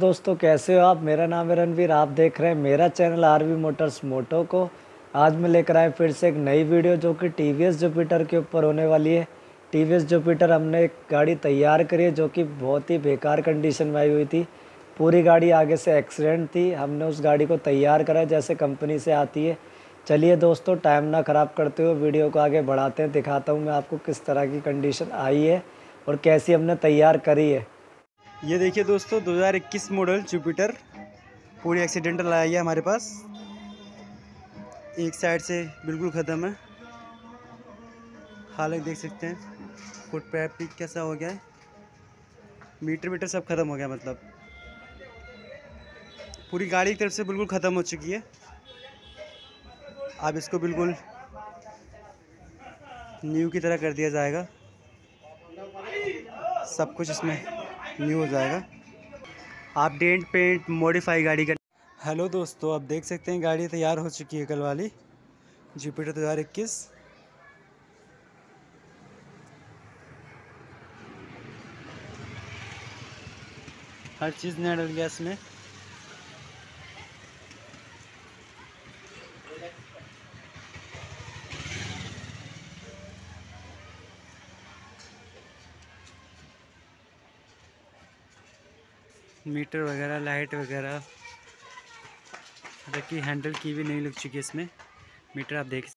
दोस्तों, कैसे हो आप? मेरा नाम है रणवीर। आप देख रहे हैं मेरा channel R V Motors Moto को। आज मैं लेकर आया फिर से एक नई वीडियो जो कि टी वी एस जुपिटर के ऊपर होने वाली है। टी वी एस जुपिटर हमने एक गाड़ी तैयार करी है जो कि बहुत ही बेकार कंडीशन में आई हुई थी। पूरी गाड़ी आगे से एक्सीडेंट थी। हमने उस गाड़ी को तैयार करा जैसे कंपनी से आती है। चलिए दोस्तों टाइम ना ख़राब करते हुए वीडियो को आगे बढ़ाते हैं। दिखाता हूँ मैं आपको किस तरह की कंडीशन आई है और कैसी हमने तैयार करी है। ये देखिए दोस्तों 2021 मॉडल जुपिटर पूरी एक्सीडेंटल आई है हमारे पास। एक साइड से बिल्कुल ख़त्म है। हालाँकि देख सकते हैं फुट पैप भी कैसा हो गया है। मीटर मीटर सब ख़त्म हो गया मतलब। पूरी गाड़ी की तरफ़ से बिल्कुल ख़त्म हो चुकी है। अब इसको बिल्कुल न्यू की तरह कर दिया जाएगा। सब कुछ इसमें न्यू हो जाएगा। आप डेंट पेंट मॉडिफाई गाड़ी का हेलो दोस्तों, आप देख सकते हैं गाड़ी तैयार हो चुकी है कल वाली। जुपिटर दो हज़ार इक्कीस। हर चीज़ नया डल गया इसमें। मीटर वगैरह, लाइट वगैरह देखिए हैंडल की भी नहीं लग चुकी है इसमें। मीटर आप देख